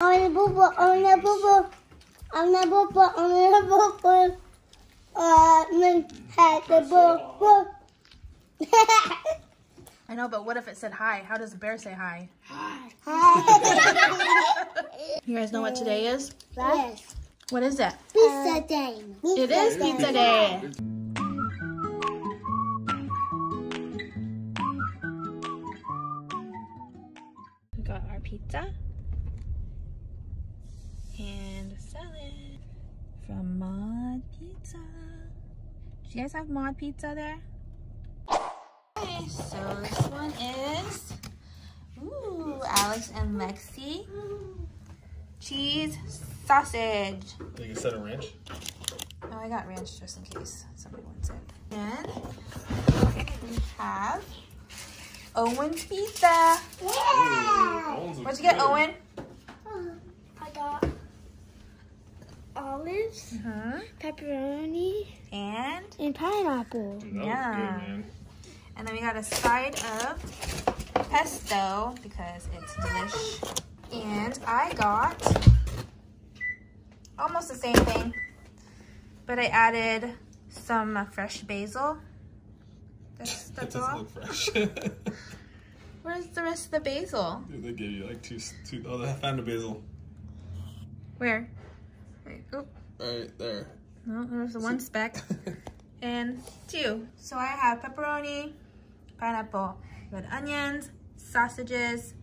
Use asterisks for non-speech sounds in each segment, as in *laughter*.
On the boo boo, on the boo boo, on the boo boo, on the boo boo. Uh, me had the boo boo. I know, but what if it said hi? How does a bear say hi? hi? You guys know what today is? Yes. What is it? Pizza day. It is pizza day. We got our pizza and a salad from Mod Pizza. Do you guys have Mod Pizza there? Okay, so this one is ooh, Alex and Lexi cheese sausage. You set a ranch. Oh, I got ranch just in case somebody wants it. And we have Owen's pizza. Yeah. Ooh, What'd you get, Owen? I got olives, Mm-hmm. pepperoni, And and pineapple. That Yeah. good, man. and then we got a side of pesto because it's delish. And I got almost the same thing, but I added some fresh basil. That's *laughs* That that's doesn't all. look fresh. *laughs* Where's the rest of the basil? Dude, they gave you like two, two. Oh, they found a basil. Where? Wait, oh, Right there. no, there's the one speck. *laughs* and two. So I have pepperoni, pineapple, red onions, sausages,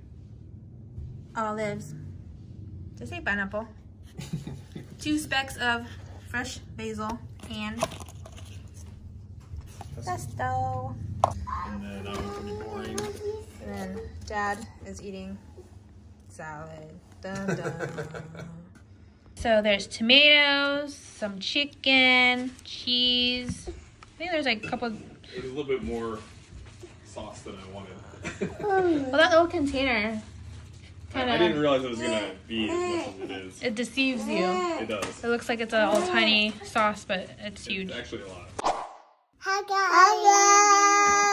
olives. Did I say pineapple? *laughs* Two specks of fresh basil and pesto. and then um, it'll boring. And then dad is eating salad. Dun, dun. *laughs* so there's tomatoes, some chicken, cheese. I think there's like a couple. It was a little bit more sauce than I wanted. *laughs* Well, that little container Kinda, I didn't realize it was gonna be as much as it is. it deceives you. It does. It looks like it's a little tiny sauce, but it's huge. It's actually a lot. Hi guys.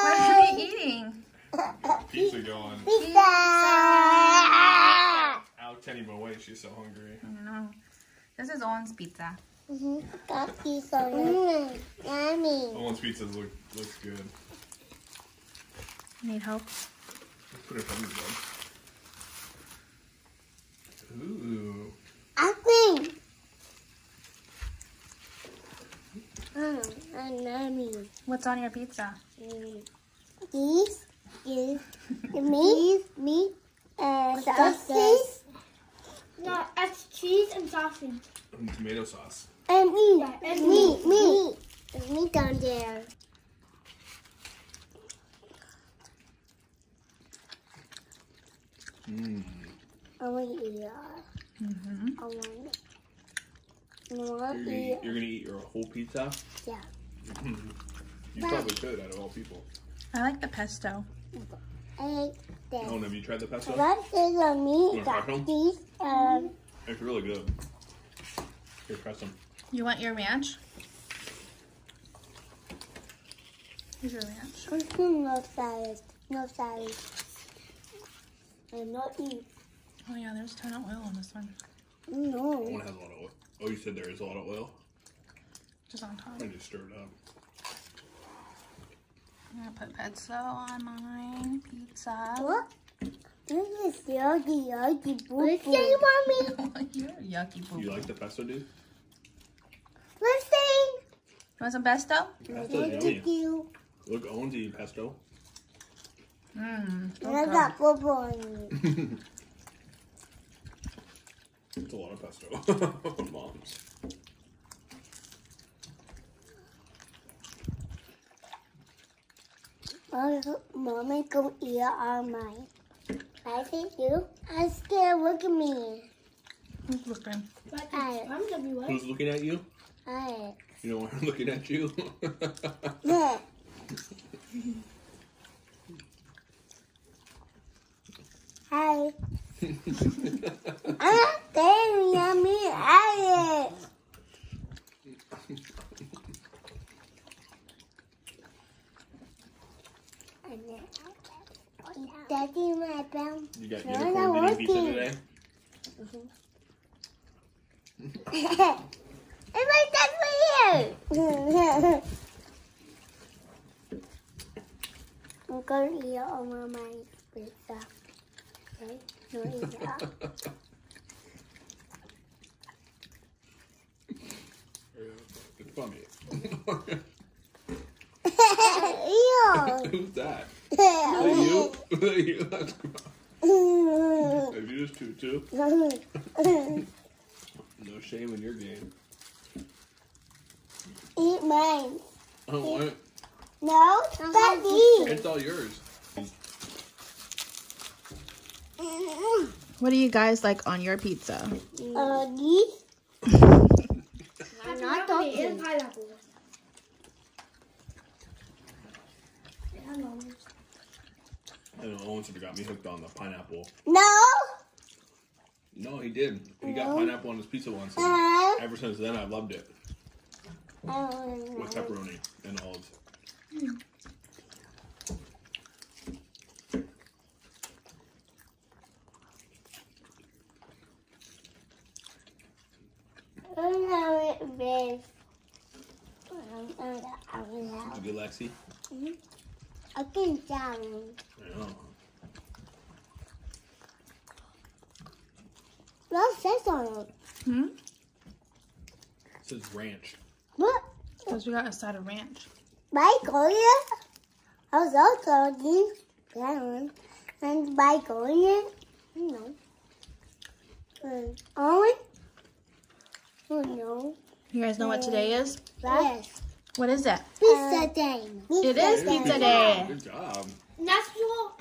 What are we eating? Pizza going. Pizza. Out Tenny away. She's so hungry. I don't know. This is Owen's pizza. Mhm. Got pizza. Mm, yummy. Owen's pizza look looks good. Need help? Let's put her thumbs down. Ooh. I think. Mm, and yummy. What's on your pizza? Mm. These is the *laughs* meat, meat, and sausage, No, that's cheese and sausage. And tomato sauce. and meat, and meat, meat. There's meat down there. Mmm. I want to eat it. Mm-hmm. I want it. You're, gonna eat eat, you're gonna eat your whole pizza? Yeah. *laughs* You probably could out of all people. I like the pesto. Egg. This. Oh, have you tried the pesto? What is the meat? wanna try Got some? these, um, It's really good. Here, try some. You want your ranch? Here's your ranch. What's no salad? No salad. And not eat. Oh yeah, there's a ton of oil on this one. No. One has a lot of oil. Oh, you said there is a lot of oil? Just on top. I just stir it up. I'm gonna put pesto on mine. Pizza. What? This is yucky, yucky boo boo. Listen, mommy. *laughs* You're a yucky boo. You You like the pesto, dude? Listen. want some pesto? Pesto's Thank you. Look, Owen's eating pesto. Mmm. And I got boo boo on me. *laughs* *laughs* It's a lot of pesto. Moms. Mommy, go eat all mine. I think you. I'm scared. Look at me. Who's looking? Alex. I'm gonna be what? Who's looking at you? Alex. You know I'm looking at you? *laughs* Look. Hi. *laughs* I'm not staring at me, Alex. *laughs* And then I got Daddy, my bum. you got unicorn no, eating pizza working. today? Like that for you. I'm gonna eat all my pizza. Okay? No, eat it. *laughs* *laughs* It's funny. *laughs* Ew. Who's that you? *laughs* You? That's gross. Have you just too too? *laughs* No shame in your game. Eat mine. I don't want it. No, Daddy. It's all yours. What do you guys like on your pizza? Uh, these? I'm not not talking. And pineapple. I know. I should have got me hooked on the pineapple. No. No, he did. He got pineapple on his pizza once. Uh, ever since then, I've loved it I don't with pepperoni and olives. I don't know it is. Um, uh, I will Did have. you get Lexi? I can down. I know. What says on it? Hmm? It says ranch. What? Because we got inside a side of ranch. By Korea? I was also doing that one. And by Korea? No. Um, Owen? Oh no. You guys know what today is? Yes. What is it? Pizza day. It is pizza day. Good job. National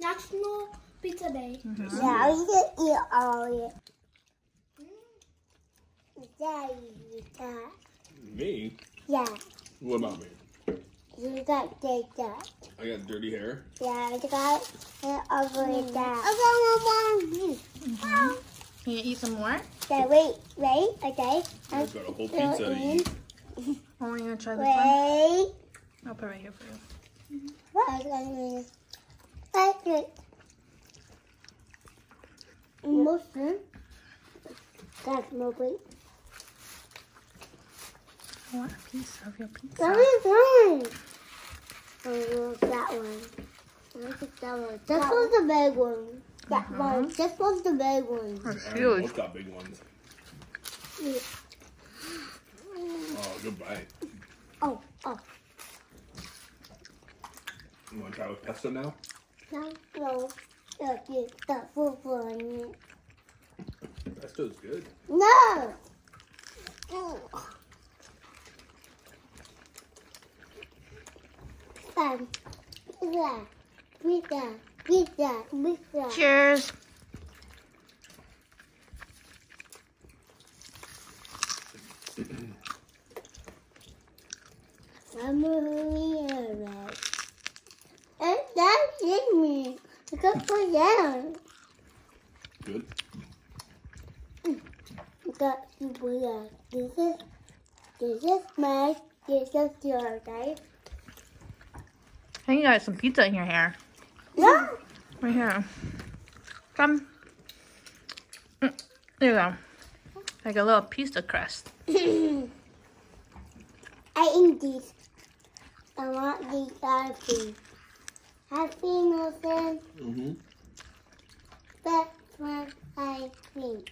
National Pizza Day. Yeah, we can eat all of it. Daddy, you got. Me? Yeah, What about me? you got take that. I got dirty hair. Yeah, I got it over hmm. that. I got one Can you eat some more? Okay, wait, wait, okay. I've got a whole pizza to eat. Oh, you gonna try this one? Wait. I'll put it right here for you. I was gonna like it. Emotion. That's my wait. I want a piece of your pizza. That is one. Oh, that one. I think that one. This uh-huh. was the big one. That one. This was the big one. It's I huge. both got big ones. Oh, good bite. Oh, oh. You want to try with pesto now? No, no. Look, you got full on it. Pesto's good. No! Oh. Pizza, pizza, pizza, pizza. Cheers. I'm really alright. And that's in me. Because for them. Good. Because people are, this is, this is my, this is your, right? I think you got some pizza in your hair. No! Right here. Come. Mm, There you go. Like a little pizza crust. *laughs* I eat these. I want these happy. Happy nothing. Mm-hmm. That's what I think.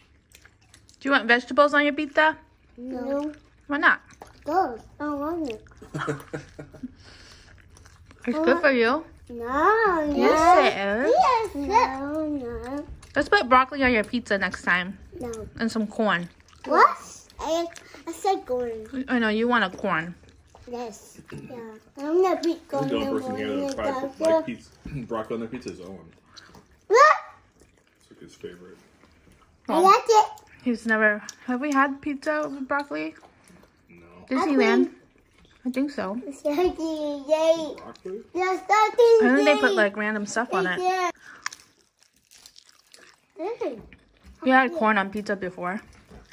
Do you want vegetables on your pizza? No. Why not? Those. I want it. *laughs* It's good for you. No, no. Yes, it is. Yes, no, no, Let's put broccoli on your pizza next time. no. And some corn. What? I, I said corn. I know you want a corn. Yes. Yeah. I'm gonna beat The corn. only in the person here morning, that probably put like pizza, *clears throat* broccoli on their pizza is Owen. What? It's like his favorite. I like it. He's never. Have we had pizza with broccoli? No. Disneyland? I think so. I think they put like random stuff on it. Yeah. Mm. We had corn on pizza before.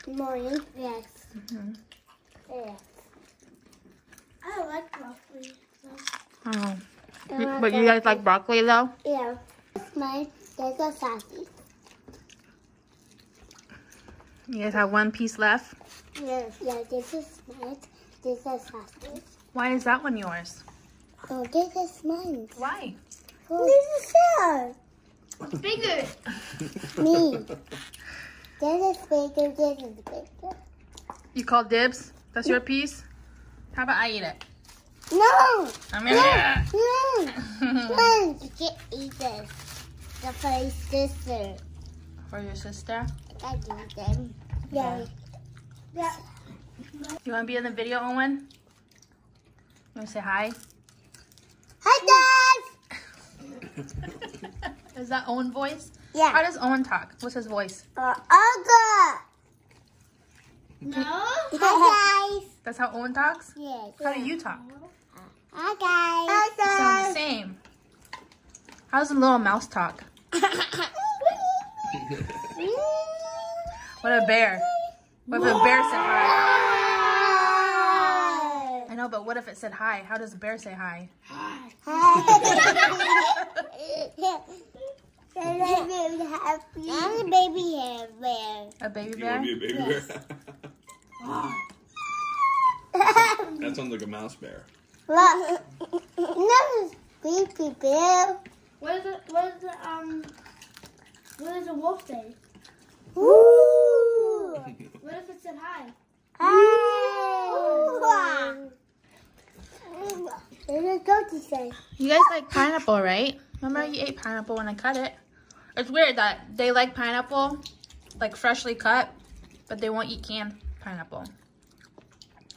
Morning. Yes. Yes. I like broccoli. Oh. You- But you guys like broccoli though? Yeah. My there's a sausage. You guys have one piece left. Yes, yeah, this is mine. This is sausage. Why is that one yours? Oh, this is mine. Why? Oh. This is yours. Bigger. *laughs* Me. This is bigger, this is bigger. You call dibs? That's your piece? How about I eat it? No! I'm gonna eat No! *laughs* No! You can't eat this. The first sister. For your sister. I do them. Yeah. Yeah. You wanna be in the video, Owen? You wanna say hi? Hi guys! *laughs* is that Owen voice? Yeah. How does Owen talk? What's his voice? Uh, Olga! No. *laughs* Hi guys! That's how Owen talks? Yes. How do you talk? Hi guys! You sound the same. How does a little mouse talk? *laughs* What a bear. What if a bear said hi? I know, but what if it said hi? How does a bear say hi? I'm a baby bear. A baby You want bear? to be a baby bear? *laughs* that sounds like a mouse bear. Look, no, baby bear. What is it? What is the um? What does a wolf say? Ooh. What if it said hi? Hi. What does Goatee say? You guys like pineapple, right? Remember you ate pineapple when I cut it? It's weird that they like pineapple, like freshly cut, but they won't eat canned pineapple.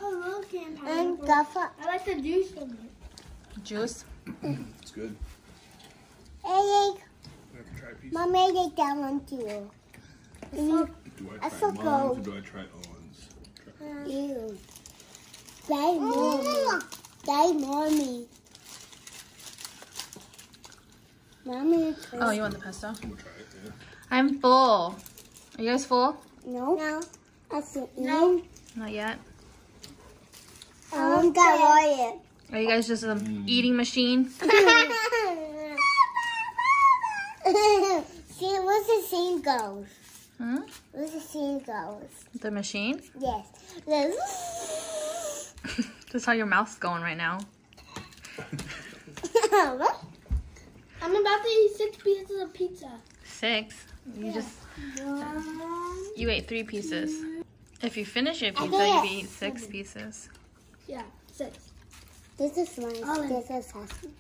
I love canned And pineapple. I like the juice from it. Juice. Mm, it's good. Hey, I have to try a piece. Mom made that one too. You, Do I I try forgot. Mom's or do I try Owen's? you. Die, mommy. Die, mommy. Mommy. Oh, you want the pesto? We'll try it, yeah. I'm full. Are you guys full? No. No. I said No. no. Not yet. I want that warrior. Are you guys just a eating machine? *laughs* See, what's the scene goes? Hmm? What's the scene goes? The machine? Yes. The- That's how your mouth's going right now. *laughs* what? I'm about to eat six pieces of pizza. Six. You just One. you ate three pieces. If you finish your I pizza, did. you eat six pieces. Yeah, six. This is mine. Oh, This is sausage.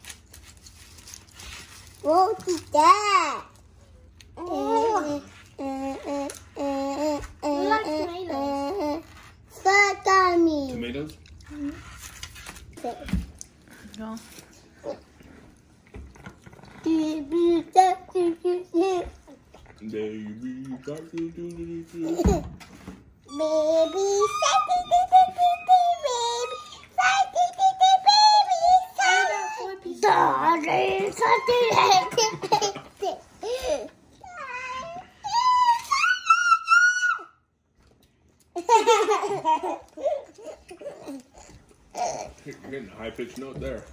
What is that? Oh. *laughs* like tomatoes. Fuck on me. Tomatoes? Go. Baby shark, doo, doo, doo, doo, doo. Baby doo, doo, doo, doo, doo, baby shark, doo, doo, doo, baby I shark. got four pieces. Darling, something. You're getting a high pitched note there.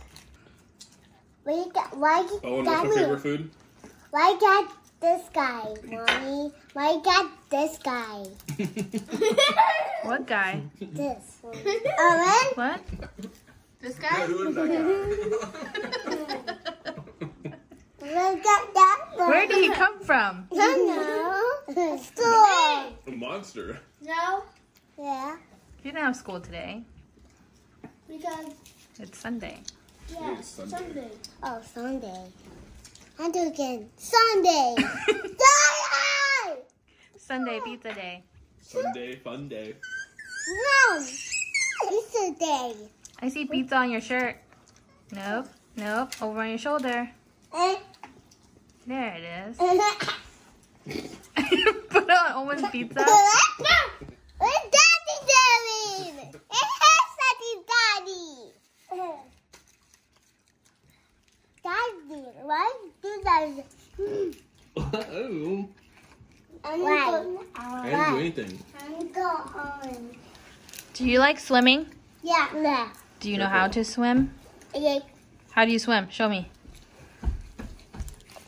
Why you got, why oh, you Owen, what's your me? favorite food? Why you got this guy, mommy? Why you got this guy? *laughs* What guy? This one. Owen? What? This guy? who is that Why got that one? Where did he come from? I don't know. Store. guy? A monster. No, Yeah. He didn't have school today. because It's Sunday. Yeah, It's Sunday. Sunday. Oh, Sunday. I do again. Sunday. *laughs* Sunday! Sunday pizza day. Sunday, fun day. No. It's a day. I see pizza on your shirt. Nope. Nope. Over on your shoulder. Eh, There it is. *laughs* eh. Put on Owen's pizza. Where's Daddy doing? It has Daddy Daddy. Daddy, why do that? I. I'm going I didn't do anything. I'm going. Do you like swimming? Yeah, yeah. Do you know how to swim? Okay. How do you swim? Show me.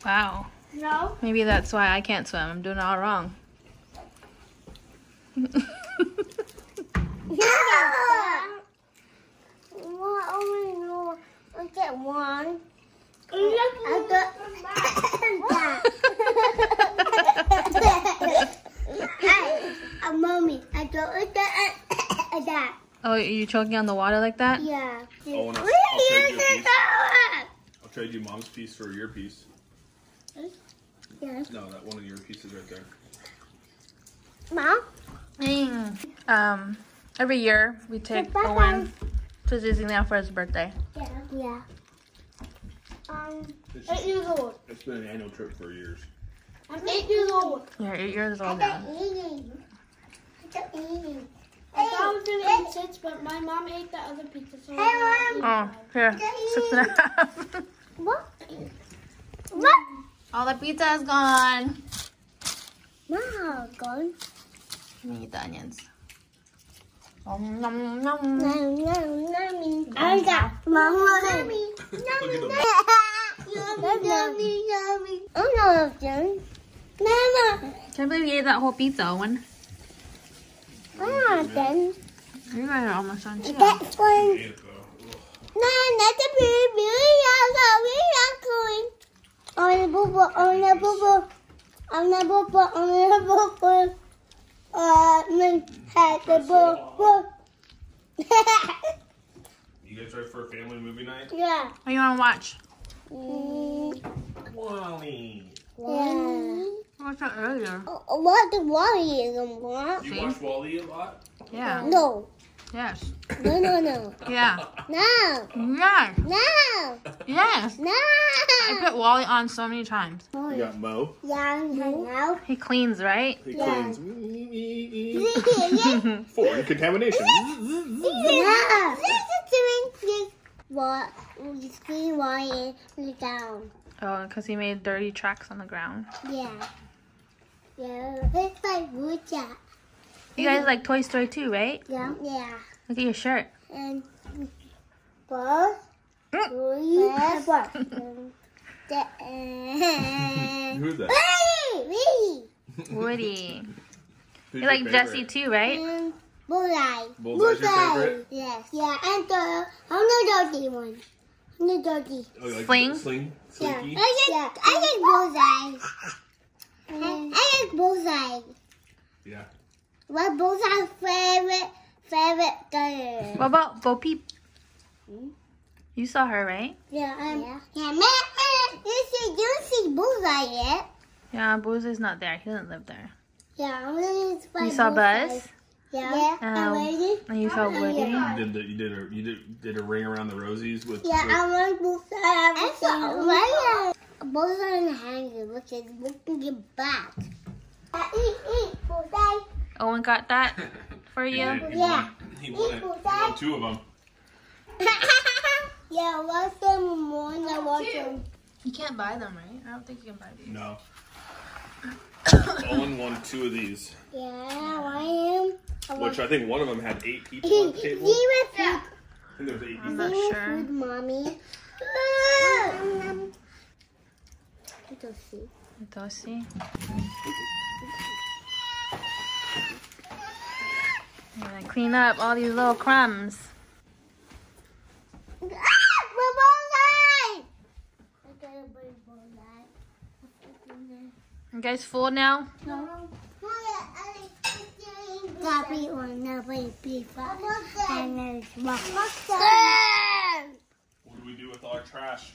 Wow. No, Maybe that's why I can't swim. I'm doing it all wrong. *laughs* What? Oh no! I get one. I I got that. Hey, uh, mommy, I got that. That. Oh, are you choking on the water like that? Yeah. Oh, and I'll, Where I'll trade you a piece. it? I'll trade you mom's piece for your piece. Yes. No, that one of your pieces right there. Mom. Um, every year we take Bye-bye. Owen to Disneyland for his birthday. Yeah. Yeah. Um. It's, eight years old. it's been an annual trip for years. I'm eight years old. You're eight years I old got now. eating. I got eating. I thought I was gonna eat six, but my mom ate that other pizza, so I'm gonna Oh, here, six and a half. What? What? All the pizza is gone. Wow, gone. Let me eat the onions. Nom, nom, nom. No, no, no, I got mama. Yummy, Look at them. yummy, yummy, yummy. Oh no, Jen. Mama. Can't believe you ate that whole pizza, Owen. Jen. You guys are almost done too. That's one. Ate it, though. Ugh. No, that's a baby. We are going. On the bubble, on the bubble, on the bubble, on the bubble. Uh, me had the bubble. *laughs* You guys ready for a family movie night? yeah. What do you want to watch? Mm, WALL-E. yeah. I watched that earlier. What the WALL-E is on what? You watch WALL-E a lot? Yeah. No, Yes. no, no, no, *laughs* Yeah. no, Yes. no, Yes. no. I put WALL-E on so many times. You got Mo. Yeah, no. He cleans, right? He Yeah. cleans. *laughs* *laughs* Foreign contamination. Yeah. What? We see why it down. Oh, because he made dirty tracks on the ground. Yeah. Yeah. It's like wood. You guys like Toy Story too, right? Yeah. Yeah. Look at your shirt. And both. Mm. Three. *laughs* Who's that? Hey, Woody. You like your Jesse too, right? And bullseye. Bullseye's your favorite? Yes. Yeah. And the I'm the dirty one. I'm the dirty. Oh, you like Sling? Sling? Yeah. Slinky? I like I like bullseye. I like bullseye. Yeah. What bullseye's favorite favorite color? What about Bo Peep? You saw her, right? Yeah, um, yeah. Yeah, man, man, you see, you see bullseye yet? Yeah, Booz is not there. He doesn't live there. Yeah, I'm gonna You saw bullseye. Buzz? Yeah. Yeah. Um, I'm. And you saw Woody? You did the, you did a you did did a ring around the rosies with. Yeah, with I want bullseye. I saw right. Bullseye in the hanger, which is looking it back. Uh, eat, eat, bullseye. Owen got that for he you? did. He Yeah. won, he won it. He won two of them. *laughs* yeah, watch them more than I watch them. You can't buy them, right? I don't think you can buy these. No. *coughs* Owen won two of these, Yeah, I am. which I think one of them had eight people *laughs* on the he table. was I think there was eight I'm people. not Give me sure. food, mommy. *laughs* Let's see. Let's see. I'm gonna clean up all these little crumbs. Ah! My bullseye! I gotta bring bullseye. You guys full now? Copy one, no baby, and there's. What do we do with all our trash?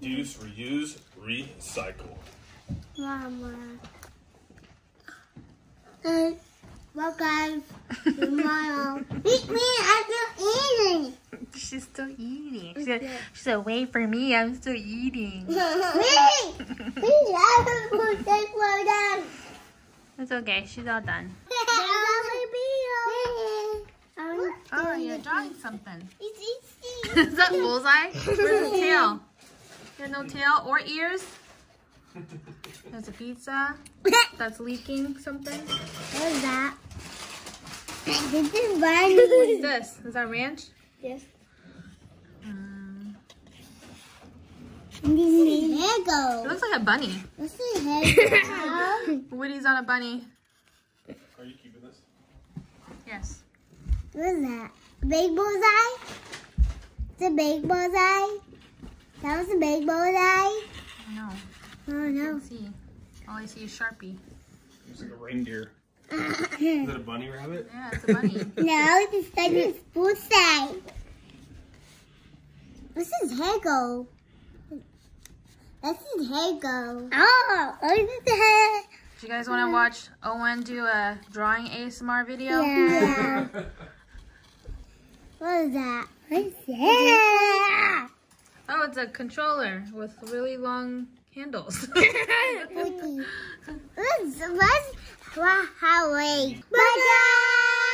Reduce, reuse, recycle. Mama. Uh, well, guys, tomorrow. Eat me, I'm still eating. She's still eating. She said, she said, wait for me, I'm still eating. Me! We have a food take for them. It's okay, she's all done. *laughs* Oh, you're drawing something. *laughs* Is that bullseye? Where's his tail? *laughs* There's no tail or ears. There's a pizza *laughs* that's leaking something. What is that? This is *laughs* What's this? Is that ranch? Yes. Mm, This is Lego. it looks like a bunny. This is Lego. *laughs* Woody's on a bunny. Are you keeping this? Yes. What is that? Big bullseye? It's a big bullseye? That was a big bullseye? No. Oh no. Let's see. All I see is Sharpie. It's like a reindeer. *coughs* Is that a bunny rabbit? Yeah, it's a bunny. *laughs* No, it's like a bullseye. This is Hego. This is Hego. Oh, look at that. Do you guys want to mm. watch Owen do a drawing ASMR video? Yeah. *laughs* what is that? What's that? Oh, it's a controller with really long handles. Let's, let's, let's, Bye, guys.